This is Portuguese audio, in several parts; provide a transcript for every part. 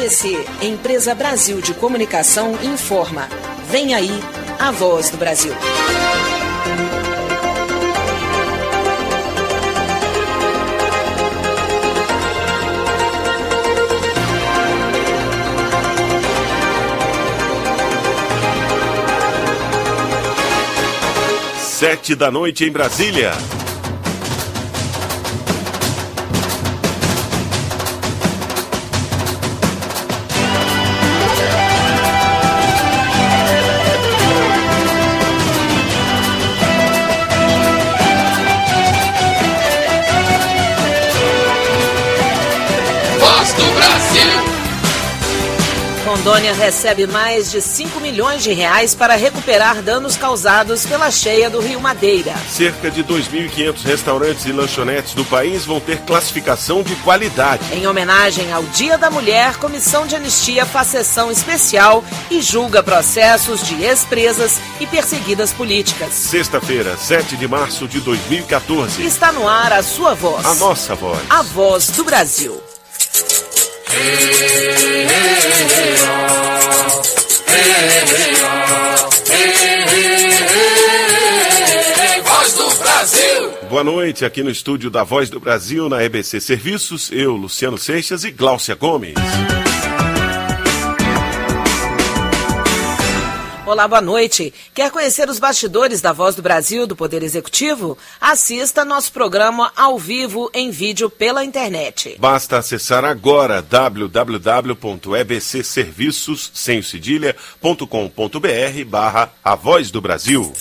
EBC, Empresa Brasil de Comunicação, informa. Vem aí a voz do Brasil. Sete da noite em Brasília. Rondônia recebe mais de 5 milhões de reais para recuperar danos causados pela cheia do Rio Madeira. Cerca de 2.500 restaurantes e lanchonetes do país vão ter classificação de qualidade. Em homenagem ao Dia da Mulher, Comissão de Anistia faz sessão especial e julga processos de ex-presas e perseguidas políticas. Sexta-feira, 7 de março de 2014. Está no ar a sua voz. A nossa voz. A voz do Brasil. Boa noite, aqui no estúdio da Voz do Brasil, na EBC Serviços, eu, Luciano Seixas e Gláucia Gomes. Olá, boa noite. Quer conhecer os bastidores da Voz do Brasil do Poder Executivo? Assista nosso programa ao vivo em vídeo pela internet. Basta acessar agora www.ebcserviços, sem cedilha.com.br barra A Voz do Brasil.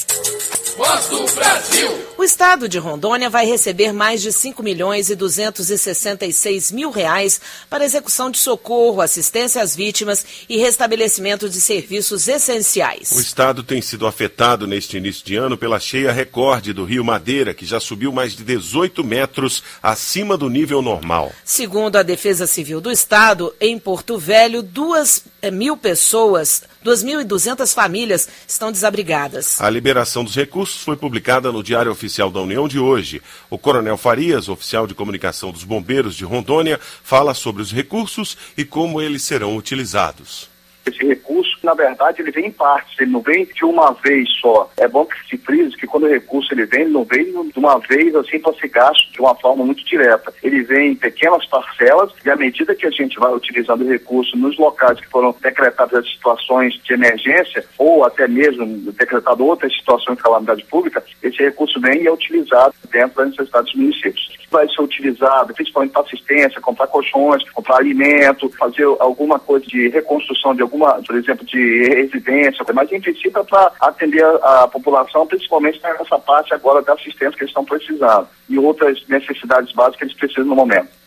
Voz do Brasil. O estado de Rondônia vai receber mais de 5 milhões e 266 mil reais para execução de socorro, assistência às vítimas e restabelecimento de serviços essenciais. O estado tem sido afetado neste início de ano pela cheia recorde do Rio Madeira, que já subiu mais de 18 metros acima do nível normal. Segundo a Defesa Civil do Estado, em Porto Velho, duas eh, mil pessoas, 2.200 famílias estão desabrigadas. A liberação dos recursos foi publicada no Diário Oficial da União de hoje. O Coronel Farias, oficial de comunicação dos Bombeiros de Rondônia, fala sobre os recursos e como eles serão utilizados. Esse recurso, na verdade, ele vem em partes, ele não vem de uma vez só. É bom que se frise que quando o recurso ele vem, ele não vem de uma vez assim para ser gasto de uma forma muito direta. Ele vem em pequenas parcelas e à medida que a gente vai utilizando o recurso nos locais que foram decretadas as situações de emergência ou até mesmo decretado outras situações de calamidade pública, esse recurso vem e é utilizado dentro das necessidades dos municípios. Vai ser utilizado principalmente para assistência, comprar colchões, comprar alimento, fazer alguma coisa de reconstrução de alguma, por exemplo, de residência, mas em princípio é para atender a, a população, principalmente nessa parte agora da assistência que eles estão precisando e outras necessidades básicas que eles precisam no momento.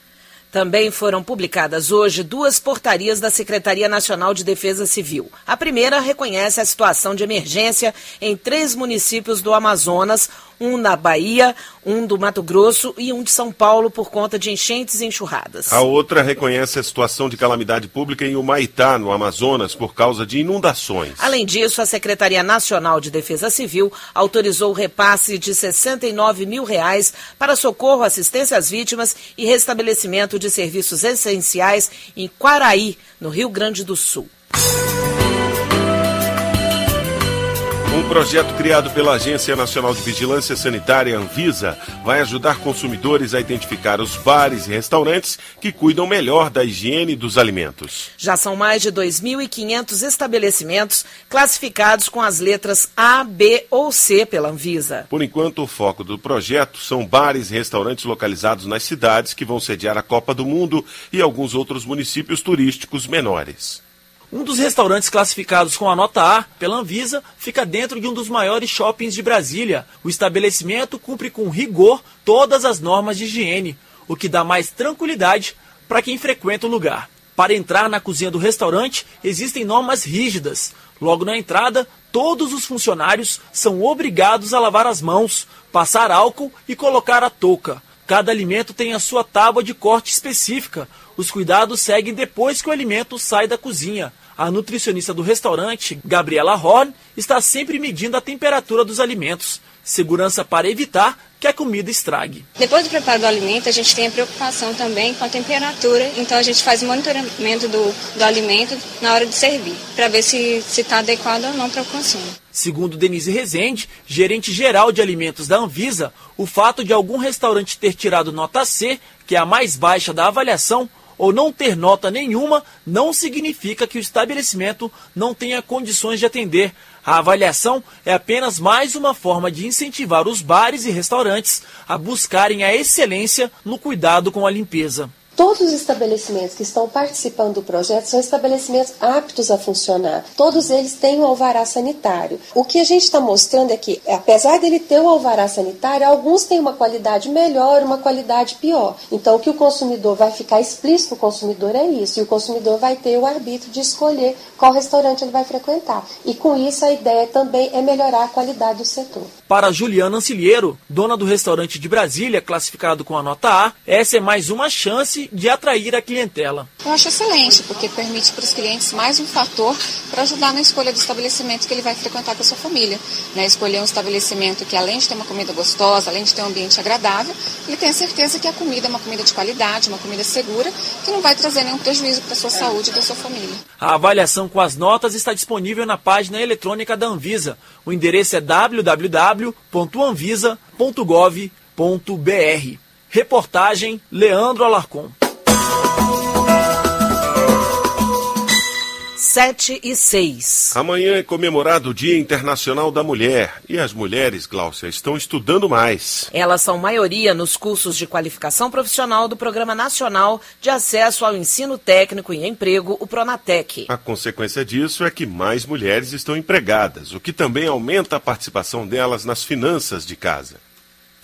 Também foram publicadas hoje duas portarias da Secretaria Nacional de Defesa Civil. A primeira reconhece a situação de emergência em três municípios do Amazonas, um na Bahia, um do Mato Grosso e um de São Paulo por conta de enchentes e enxurradas. A outra reconhece a situação de calamidade pública em Humaitá, no Amazonas, por causa de inundações. Além disso, a Secretaria Nacional de Defesa Civil autorizou o repasse de 69 mil reais para socorro, assistência às vítimas e restabelecimento de serviços essenciais em Quaraí, no Rio Grande do Sul. Um projeto criado pela Agência Nacional de Vigilância Sanitária, Anvisa, vai ajudar consumidores a identificar os bares e restaurantes que cuidam melhor da higiene dos alimentos. Já são mais de 2.500 estabelecimentos classificados com as letras A, B ou C pela Anvisa. Por enquanto, o foco do projeto são bares e restaurantes localizados nas cidades que vão sediar a Copa do Mundo e alguns outros municípios turísticos menores. Um dos restaurantes classificados com a nota A pela Anvisa fica dentro de um dos maiores shoppings de Brasília. O estabelecimento cumpre com rigor todas as normas de higiene, o que dá mais tranquilidade para quem frequenta o lugar. Para entrar na cozinha do restaurante, existem normas rígidas. Logo na entrada, todos os funcionários são obrigados a lavar as mãos, passar álcool e colocar a touca. Cada alimento tem a sua tábua de corte específica. Os cuidados seguem depois que o alimento sai da cozinha. A nutricionista do restaurante, Gabriela Horn, está sempre medindo a temperatura dos alimentos. segurança para evitar que a comida estrague. Depois do preparo do alimento, a gente tem a preocupação também com a temperatura, então a gente faz o monitoramento do, do alimento na hora de servir, para ver se está adequado ou não para o consumo. Segundo Denise Rezende, gerente geral de alimentos da Anvisa, o fato de algum restaurante ter tirado nota C, que é a mais baixa da avaliação, ou não ter nota nenhuma, não significa que o estabelecimento não tenha condições de atender. A avaliação é apenas mais uma forma de incentivar os bares e restaurantes a buscarem a excelência no cuidado com a limpeza. Todos os estabelecimentos que estão participando do projeto são estabelecimentos aptos a funcionar. Todos eles têm um alvará sanitário. O que a gente está mostrando é que, apesar dele ter o um alvará sanitário, alguns têm uma qualidade melhor, uma qualidade pior. Então, o que o consumidor vai ficar explícito, o consumidor é isso. E o consumidor vai ter o arbítrio de escolher qual restaurante ele vai frequentar. E com isso, a ideia também é melhorar a qualidade do setor. Para Juliana Ancilheiro, dona do restaurante de Brasília, classificado com a nota A, essa é mais uma chance de atrair a clientela. Eu acho excelente, porque permite para os clientes mais um fator para ajudar na escolha do estabelecimento que ele vai frequentar com a sua família. Né? Escolher um estabelecimento que, além de ter uma comida gostosa, além de ter um ambiente agradável, ele tem a certeza que a comida é uma comida de qualidade, uma comida segura, que não vai trazer nenhum prejuízo para a sua saúde e da sua família. A avaliação com as notas está disponível na página eletrônica da Anvisa. O endereço é www.anvisa.gov.br. Reportagem Leandro Alarcon. 7 e 6. Amanhã é comemorado o Dia Internacional da Mulher. E as mulheres, Gláucia, estão estudando mais. Elas são maioria nos cursos de qualificação profissional do Programa Nacional de Acesso ao Ensino Técnico e Emprego, o Pronatec. A consequência disso é que mais mulheres estão empregadas, o que também aumenta a participação delas nas finanças de casa.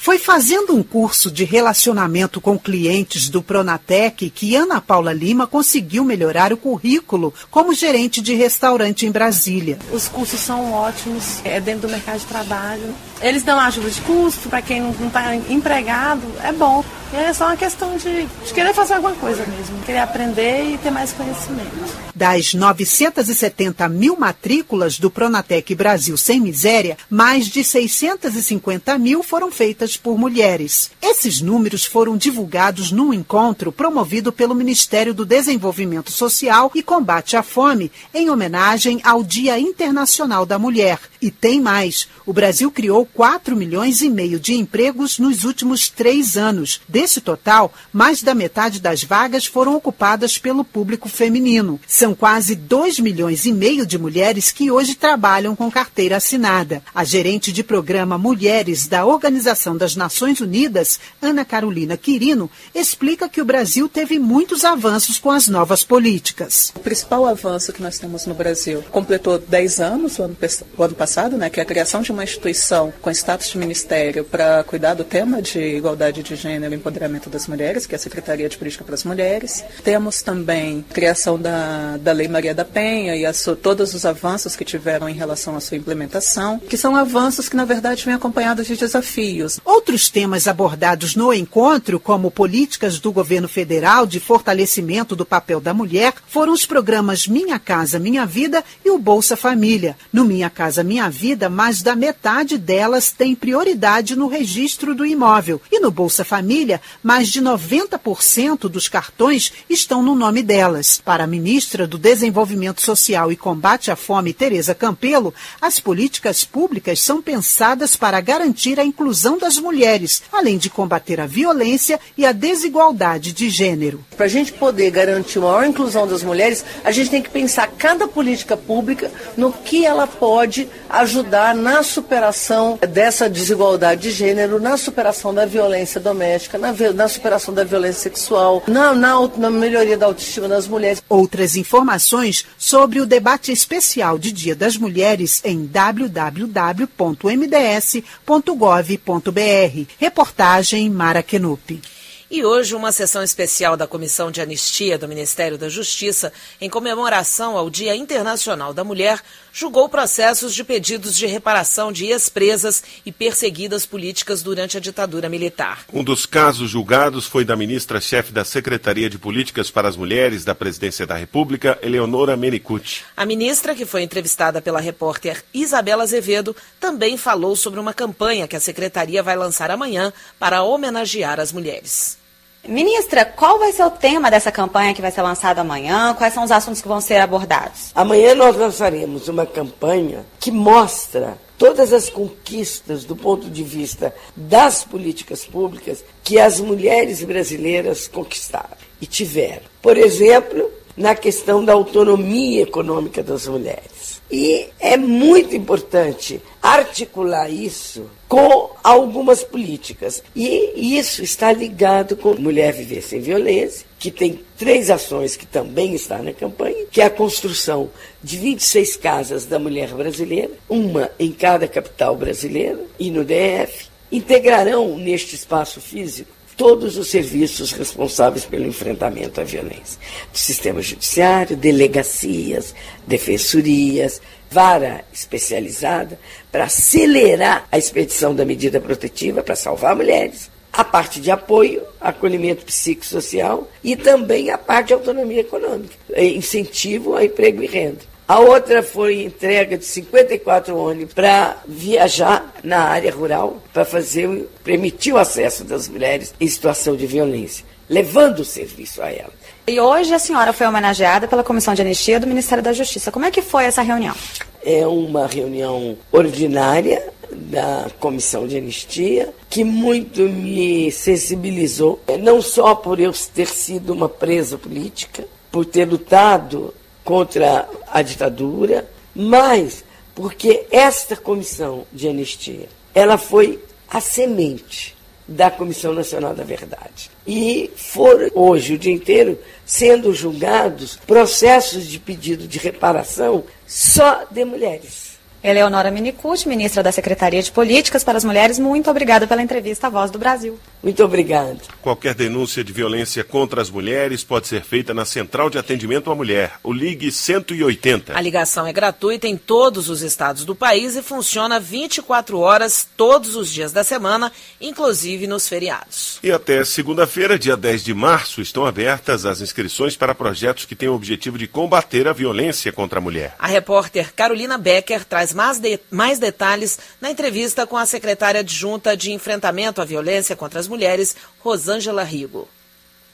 Foi fazendo um curso de relacionamento com clientes do Pronatec que Ana Paula Lima conseguiu melhorar o currículo como gerente de restaurante em Brasília. Os cursos são ótimos, é dentro do mercado de trabalho. Eles dão ajuda de custo para quem não está empregado, é bom. É só uma questão de, de, querer fazer alguma coisa mesmo, querer aprender e ter mais conhecimento. Das 970 mil matrículas do Pronatec Brasil Sem Miséria, mais de 650 mil foram feitas por mulheres. Esses números foram divulgados num encontro promovido pelo Ministério do Desenvolvimento Social e Combate à Fome, em homenagem ao Dia Internacional da Mulher. E tem mais: o Brasil criou 4 milhões e meio de empregos nos últimos três anos Desse total, mais da metade das vagas foram ocupadas pelo público feminino. São quase 2 milhões e meio de mulheres que hoje trabalham com carteira assinada. A gerente de programa Mulheres da Organização das Nações Unidas, Ana Carolina Quirino, explica que o Brasil teve muitos avanços com as novas políticas. O principal avanço que nós temos no Brasil completou 10 anos, o ano, o ano passado, né, que é a criação de uma instituição com status de ministério para cuidar do tema de igualdade de gênero Empoderamento das Mulheres, que é a Secretaria de Política para as Mulheres. Temos também a criação da, da Lei Maria da Penha e a, todos os avanços que tiveram em relação à sua implementação, que são avanços que, na verdade, vêm acompanhados de desafios. Outros temas abordados no encontro, como políticas do governo federal de fortalecimento do papel da mulher, foram os programas Minha Casa Minha Vida e o Bolsa Família. No Minha Casa Minha Vida, mais da metade delas tem prioridade no registro do imóvel. E no Bolsa Família, mais de 90% dos cartões estão no nome delas. Para a ministra do Desenvolvimento Social e Combate à Fome, Tereza Campelo, as políticas públicas são pensadas para garantir a inclusão das mulheres, além de combater a violência e a desigualdade de gênero. Para a gente poder garantir maior inclusão das mulheres, a gente tem que pensar cada política pública no que ela pode ajudar na superação dessa desigualdade de gênero, na superação da violência doméstica, na na, superação da violência sexual, na, na, na melhoria da autoestima das mulheres. Outras informações sobre o debate especial de Dia das Mulheres em www.mds.gov.br. Reportagem Mara Kenup. E hoje, uma sessão especial da Comissão de Anistia do Ministério da Justiça, em comemoração ao Dia Internacional da Mulher, julgou processos de pedidos de reparação de ex-presas e perseguidas políticas durante a ditadura militar. Um dos casos julgados foi da ministra-chefe da Secretaria de Políticas para as Mulheres da Presidência da República, Eleonora Menicucci. A ministra, que foi entrevistada pela repórter Isabela Azevedo, também falou sobre uma campanha que a secretaria vai lançar amanhã para homenagear as mulheres. Ministra, qual vai ser o tema dessa campanha que vai ser lançada amanhã? Quais são os assuntos que vão ser abordados? Amanhã nós lançaremos uma campanha que mostra todas as conquistas do ponto de vista das políticas públicas que as mulheres brasileiras conquistaram e tiveram. Por exemplo, na questão da autonomia econômica das mulheres. E é muito importante articular isso com algumas políticas. E isso está ligado com Mulher Viver Sem Violência, que tem três ações que também está na campanha, que é a construção de 26 casas da mulher brasileira, uma em cada capital brasileira e no DF, integrarão neste espaço físico todos os serviços responsáveis pelo enfrentamento à violência. Do sistema judiciário, delegacias, defensorias, vara especializada para acelerar a expedição da medida protetiva para salvar mulheres. A parte de apoio, acolhimento psicossocial e também a parte de autonomia econômica, incentivo ao emprego e renda. A outra foi entrega de 54 ônibus para viajar na área rural, para fazer, permitir o acesso das mulheres em situação de violência, levando o serviço a elas. E hoje a senhora foi homenageada pela Comissão de Anistia do Ministério da Justiça. Como é que foi essa reunião? É uma reunião ordinária da Comissão de Anistia, que muito me sensibilizou, não só por eu ter sido uma presa política, por ter lutado contra a ditadura, mas porque esta comissão de anistia, ela foi a semente da Comissão Nacional da Verdade. E foram hoje o dia inteiro sendo julgados processos de pedido de reparação só de mulheres. Eleonora Minicucci, ministra da Secretaria de Políticas para as Mulheres, muito obrigada pela entrevista à Voz do Brasil. Muito obrigado. Qualquer denúncia de violência contra as mulheres pode ser feita na Central de Atendimento à Mulher, o Ligue 180. A ligação é gratuita em todos os estados do país e funciona 24 horas todos os dias da semana, inclusive nos feriados. E até segunda-feira, dia 10 de março, estão abertas as inscrições para projetos que têm o objetivo de combater a violência contra a mulher. A repórter Carolina Becker traz mais, de, mais detalhes na entrevista com a secretária adjunta de enfrentamento à violência contra as mulheres, Rosângela Rigo.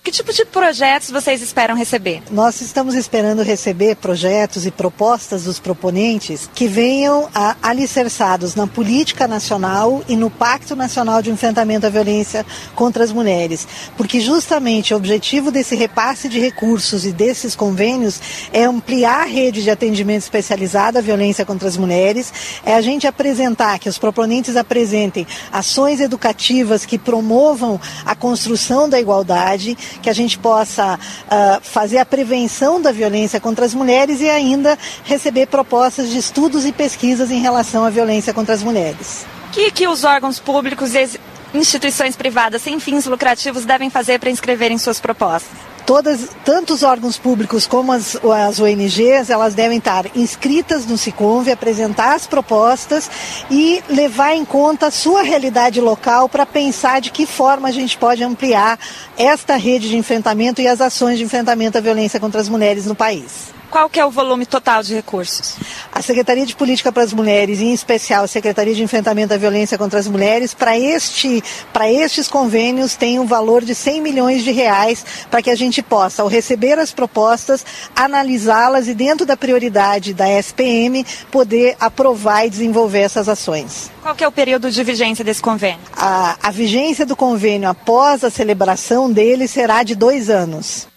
Que tipo de projetos vocês esperam receber? Nós estamos esperando receber projetos e propostas dos proponentes que venham a, alicerçados na política nacional e no Pacto Nacional de Enfrentamento à Violência contra as Mulheres. Porque justamente o objetivo desse repasse de recursos e desses convênios é ampliar a rede de atendimento especializado à violência contra as mulheres, é a gente apresentar, que os proponentes apresentem ações educativas que promovam a construção da igualdade que a gente possa uh, fazer a prevenção da violência contra as mulheres e ainda receber propostas de estudos e pesquisas em relação à violência contra as mulheres. O que, que os órgãos públicos e instituições privadas sem fins lucrativos devem fazer para inscreverem suas propostas? Todas, tanto os órgãos públicos como as, as ONGs, elas devem estar inscritas no SICOMV, apresentar as propostas e levar em conta a sua realidade local para pensar de que forma a gente pode ampliar esta rede de enfrentamento e as ações de enfrentamento à violência contra as mulheres no país. Qual que é o volume total de recursos? A Secretaria de Política para as Mulheres, em especial a Secretaria de Enfrentamento à Violência contra as Mulheres, para este, para estes convênios tem um valor de 100 milhões de reais para que a gente possa, ao receber as propostas, analisá-las e dentro da prioridade da SPM, poder aprovar e desenvolver essas ações. Qual que é o período de vigência desse convênio? A, a vigência do convênio após a celebração dele será de dois anos.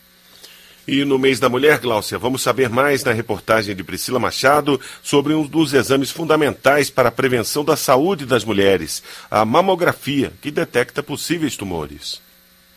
E no mês da mulher, Gláucia, vamos saber mais na reportagem de Priscila Machado sobre um dos exames fundamentais para a prevenção da saúde das mulheres, a mamografia, que detecta possíveis tumores.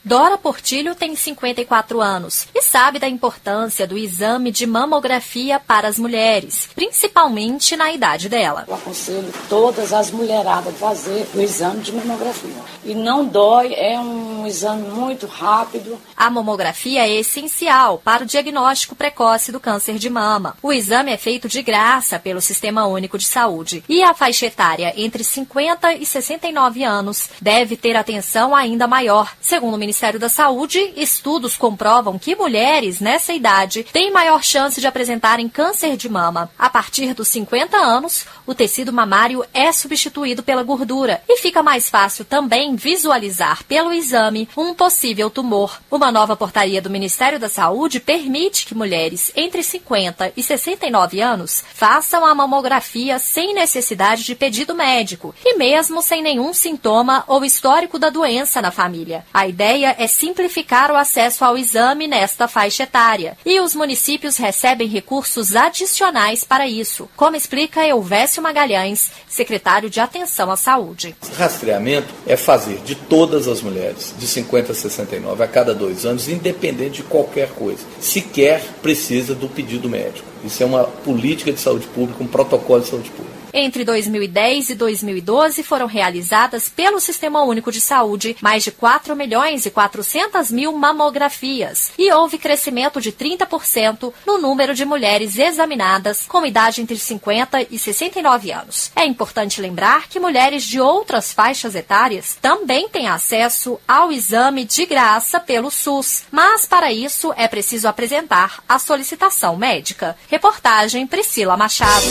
Dora Portilho tem 54 anos e sabe da importância do exame de mamografia para as mulheres, principalmente na idade dela. Eu aconselho todas as mulheradas a fazer o exame de mamografia. E não dói, é um exame muito rápido. A mamografia é essencial para o diagnóstico precoce do câncer de mama. O exame é feito de graça pelo Sistema Único de Saúde e a faixa etária entre 50 e 69 anos deve ter atenção ainda maior, segundo o Ministério da Saúde, estudos comprovam que mulheres nessa idade têm maior chance de apresentarem câncer de mama. A partir dos 50 anos, o tecido mamário é substituído pela gordura e fica mais fácil também visualizar pelo exame um possível tumor. Uma nova portaria do Ministério da Saúde permite que mulheres entre 50 e 69 anos façam a mamografia sem necessidade de pedido médico e mesmo sem nenhum sintoma ou histórico da doença na família. A ideia ideia é simplificar o acesso ao exame nesta faixa etária, e os municípios recebem recursos adicionais para isso, como explica Elvésio Magalhães, secretário de Atenção à Saúde. Rastreamento é fazer de todas as mulheres, de 50 a 69, a cada dois anos, independente de qualquer coisa. Sequer precisa do pedido médico. Isso é uma política de saúde pública, um protocolo de saúde pública. Entre 2010 e 2012 foram realizadas pelo Sistema Único de Saúde mais de 4 milhões e 400 mil mamografias e houve crescimento de 30% no número de mulheres examinadas com idade entre 50 e 69 anos. É importante lembrar que mulheres de outras faixas etárias também têm acesso ao exame de graça pelo SUS, mas para isso é preciso apresentar a solicitação médica. Reportagem Priscila Machado.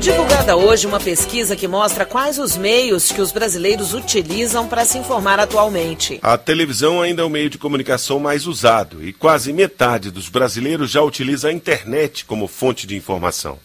Divulgada hoje uma pesquisa que mostra quais os meios que os brasileiros utilizam para se informar atualmente. A televisão ainda é o meio de comunicação mais usado e quase metade dos brasileiros já utiliza a internet como fonte de informação.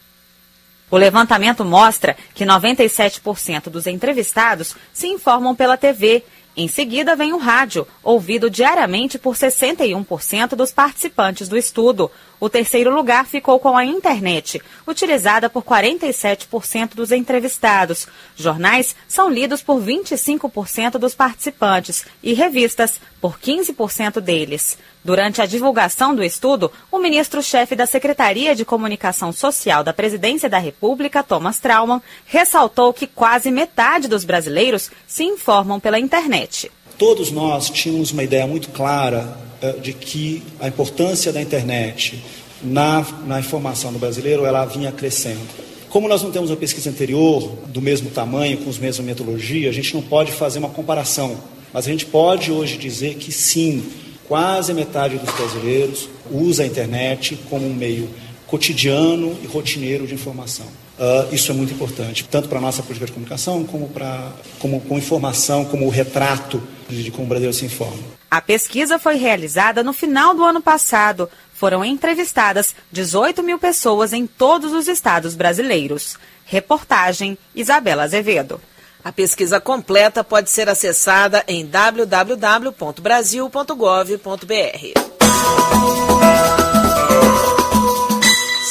O levantamento mostra que 97% dos entrevistados se informam pela TV em seguida vem o rádio, ouvido diariamente por 61% dos participantes do estudo. O terceiro lugar ficou com a internet, utilizada por 47% dos entrevistados. Jornais são lidos por 25% dos participantes e revistas por 15% deles. Durante a divulgação do estudo, o ministro-chefe da Secretaria de Comunicação Social da Presidência da República, Thomas Trauman, ressaltou que quase metade dos brasileiros se informam pela internet. Todos nós tínhamos uma ideia muito clara uh, de que a importância da internet na, na informação do brasileiro ela vinha crescendo. Como nós não temos uma pesquisa anterior do mesmo tamanho, com as mesmas metodologias, a gente não pode fazer uma comparação. Mas a gente pode hoje dizer que sim, Quase metade dos brasileiros usa a internet como um meio cotidiano e rotineiro de informação. Uh, isso é muito importante, tanto para a nossa política de comunicação, como, para, como com informação, como o retrato de, de como o brasileiro se informa. A pesquisa foi realizada no final do ano passado. Foram entrevistadas 18 mil pessoas em todos os estados brasileiros. Reportagem Isabela Azevedo. A pesquisa completa pode ser acessada em www.brasil.gov.br.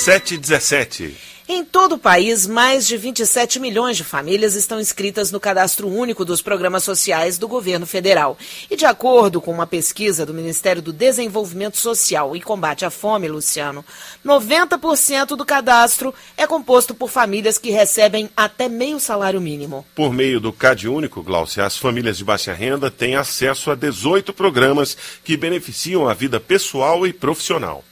717. Em todo o país, mais de 27 milhões de famílias estão inscritas no cadastro único dos programas sociais do governo federal. E de acordo com uma pesquisa do Ministério do Desenvolvimento Social e Combate à Fome, Luciano, 90% do cadastro é composto por famílias que recebem até meio salário mínimo. Por meio do CAD Único, Glaucia, as famílias de baixa renda têm acesso a 18 programas que beneficiam a vida pessoal e profissional.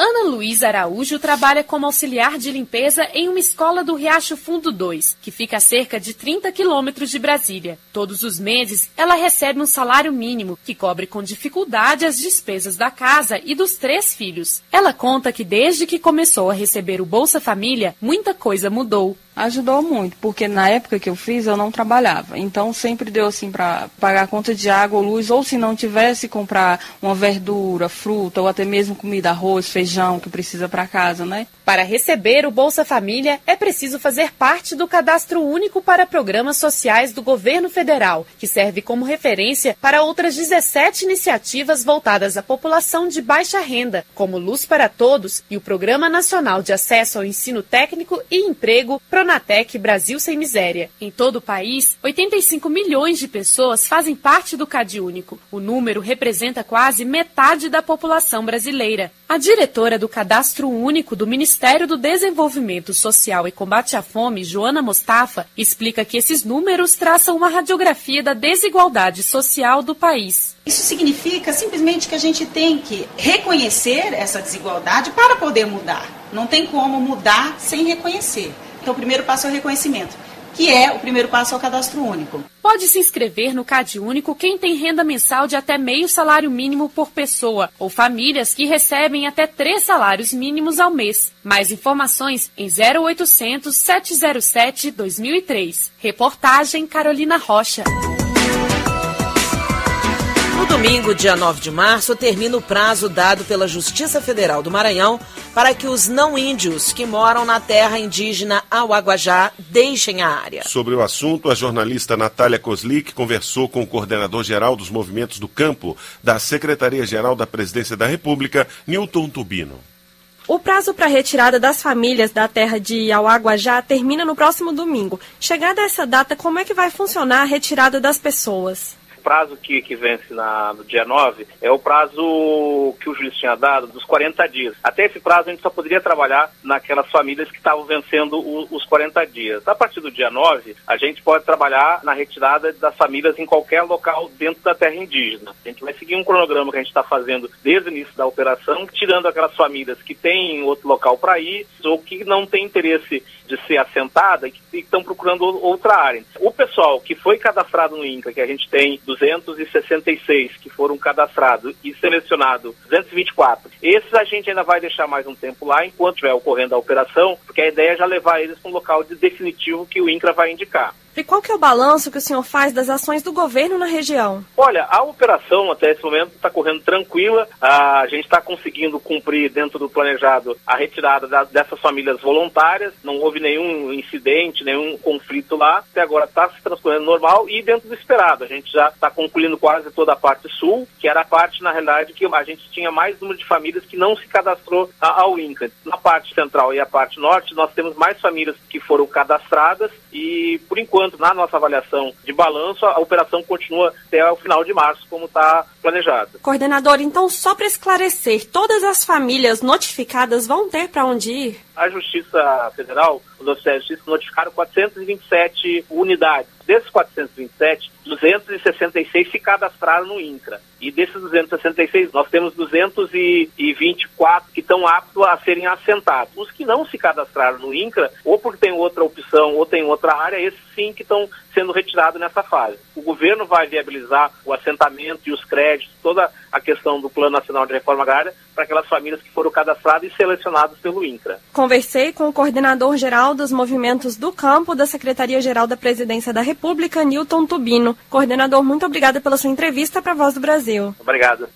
Ana Luísa Araújo trabalha como auxiliar de limpeza em uma escola do Riacho Fundo 2, que fica a cerca de 30 quilômetros de Brasília. Todos os meses, ela recebe um salário mínimo, que cobre com dificuldade as despesas da casa e dos três filhos. Ela conta que desde que começou a receber o Bolsa Família, muita coisa mudou ajudou muito, porque na época que eu fiz eu não trabalhava. Então sempre deu assim para pagar a conta de água ou luz, ou se não tivesse comprar uma verdura, fruta ou até mesmo comida, arroz, feijão que precisa para casa, né? Para receber o Bolsa Família é preciso fazer parte do Cadastro Único para Programas Sociais do Governo Federal, que serve como referência para outras 17 iniciativas voltadas à população de baixa renda, como Luz para Todos e o Programa Nacional de Acesso ao Ensino Técnico e Emprego, Pro Pronatec Brasil Sem Miséria. Em todo o país, 85 milhões de pessoas fazem parte do CadÚnico. O número representa quase metade da população brasileira. A diretora do Cadastro Único do Ministério do Desenvolvimento Social e Combate à Fome, Joana Mostafa, explica que esses números traçam uma radiografia da desigualdade social do país. Isso significa simplesmente que a gente tem que reconhecer essa desigualdade para poder mudar. Não tem como mudar sem reconhecer. Então, o primeiro passo é o reconhecimento, que é o primeiro passo ao cadastro único. Pode se inscrever no Cade Único quem tem renda mensal de até meio salário mínimo por pessoa ou famílias que recebem até três salários mínimos ao mês. Mais informações em 0800 707 2003. Reportagem Carolina Rocha. No domingo, dia 9 de março, termina o prazo dado pela Justiça Federal do Maranhão para que os não índios que moram na terra indígena Auaguajá deixem a área. Sobre o assunto, a jornalista Natália Koslik conversou com o coordenador-geral dos movimentos do campo da Secretaria-Geral da Presidência da República, Newton Tubino. O prazo para retirada das famílias da terra de Auaguajá termina no próximo domingo. Chegada essa data, como é que vai funcionar a retirada das pessoas? Prazo que, que vence na, no dia 9 é o prazo que o juiz tinha dado dos 40 dias. Até esse prazo a gente só poderia trabalhar naquelas famílias que estavam vencendo o, os 40 dias. A partir do dia 9, a gente pode trabalhar na retirada das famílias em qualquer local dentro da terra indígena. A gente vai seguir um cronograma que a gente está fazendo desde o início da operação, tirando aquelas famílias que têm outro local para ir ou que não têm interesse de ser assentada e que estão procurando outra área. O pessoal que foi cadastrado no INCA, que a gente tem 266 que foram cadastrados e selecionados 224. Esses a gente ainda vai deixar mais um tempo lá enquanto estiver ocorrendo a operação, porque a ideia é já levar eles para um local de definitivo que o INCRA vai indicar. E qual que é o balanço que o senhor faz das ações do governo na região? Olha, a operação até esse momento está correndo tranquila. A gente está conseguindo cumprir dentro do planejado a retirada da, dessas famílias voluntárias. Não houve nenhum incidente, nenhum conflito lá. Até agora está se transcorrendo normal e dentro do esperado. A gente já está concluindo quase toda a parte sul, que era a parte, na realidade, que a gente tinha mais número de famílias que não se cadastrou ao INCA. Na parte central e a parte norte, nós temos mais famílias que foram cadastradas e, por enquanto, na nossa avaliação de balanço, a operação continua até o final de março, como está planejado. Coordenador, então, só para esclarecer, todas as famílias notificadas vão ter para onde ir? A Justiça Federal, os oficiais de justiça notificaram 427 unidades. Desses 427, 266 se cadastraram no INCRA. E desses 266, nós temos 224 que estão aptos a serem assentados. Os que não se cadastraram no INCRA, ou porque tem outra opção, ou tem outra área, esses sim que estão sendo retirados nessa fase. O governo vai viabilizar o assentamento e os créditos, toda a questão do Plano Nacional de Reforma Agrária, para aquelas famílias que foram cadastradas e selecionadas pelo INCRA. Conversei com o coordenador-geral dos movimentos do campo da Secretaria-Geral da Presidência da República, Newton Tubino. Coordenador, muito obrigada pela sua entrevista para a Voz do Brasil. Obrigado.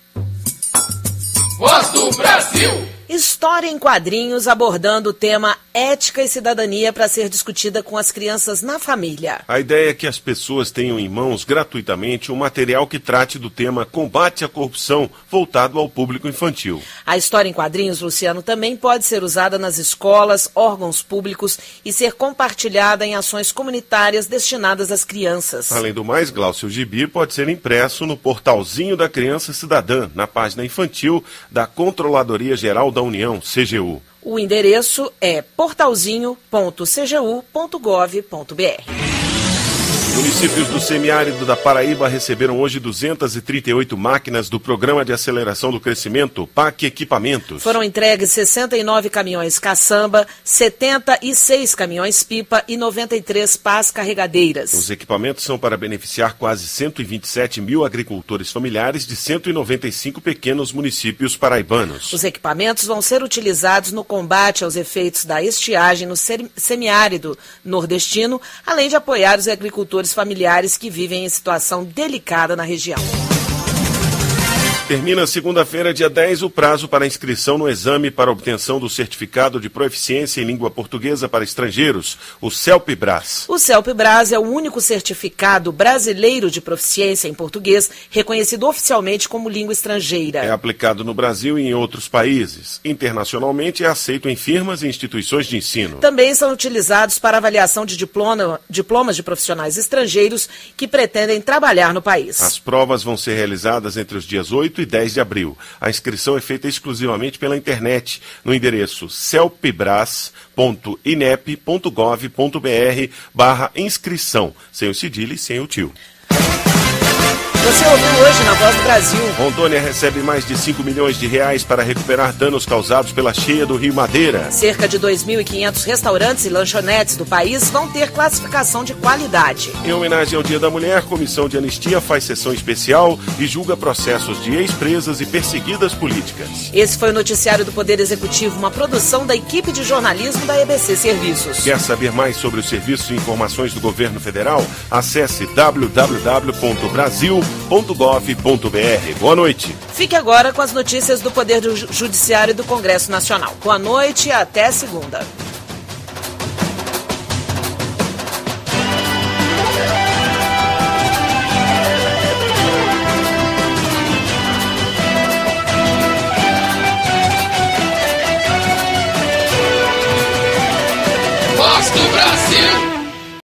Voz do Brasil! História em quadrinhos abordando o tema ética e cidadania para ser discutida com as crianças na família. A ideia é que as pessoas tenham em mãos gratuitamente um material que trate do tema combate à corrupção voltado ao público infantil. A história em quadrinhos, Luciano, também pode ser usada nas escolas, órgãos públicos e ser compartilhada em ações comunitárias destinadas às crianças. Além do mais, Glaucio Gibi pode ser impresso no portalzinho da criança cidadã, na página infantil da Controladoria Geral da União, CGU. O endereço é portalzinho.cgu.gov.br. Municípios do semiárido da Paraíba receberam hoje 238 máquinas do Programa de Aceleração do Crescimento, PAC Equipamentos. Foram entregues 69 caminhões caçamba, 76 caminhões pipa e 93 pás carregadeiras. Os equipamentos são para beneficiar quase 127 mil agricultores familiares de 195 pequenos municípios paraibanos. Os equipamentos vão ser utilizados no combate aos efeitos da estiagem no semiárido nordestino, além de apoiar os agricultores familiares que vivem em situação delicada na região. Termina segunda-feira, dia 10, o prazo para inscrição no exame para obtenção do certificado de proficiência em língua portuguesa para estrangeiros, o CELPE-BRAS. O CELPE-BRAS é o único certificado brasileiro de proficiência em português reconhecido oficialmente como língua estrangeira. É aplicado no Brasil e em outros países. Internacionalmente é aceito em firmas e instituições de ensino. Também são utilizados para avaliação de diploma, diplomas de profissionais estrangeiros que pretendem trabalhar no país. As provas vão ser realizadas entre os dias 8 e 10 de abril. A inscrição é feita exclusivamente pela internet, no endereço celpibras.inep.gov.br barra inscrição, sem o cedilho e sem o tio. Você ouviu hoje na Voz do Brasil. Rondônia recebe mais de 5 milhões de reais para recuperar danos causados pela cheia do Rio Madeira. Cerca de 2.500 restaurantes e lanchonetes do país vão ter classificação de qualidade. Em homenagem ao Dia da Mulher, Comissão de Anistia faz sessão especial e julga processos de ex-presas e perseguidas políticas. Esse foi o noticiário do Poder Executivo, uma produção da equipe de jornalismo da EBC Serviços. Quer saber mais sobre os serviços e informações do governo federal? Acesse www.brasil.com judiciário.gov.br. Boa noite. Fique agora com as notícias do Poder Judiciário e do Congresso Nacional. Boa noite e até segunda.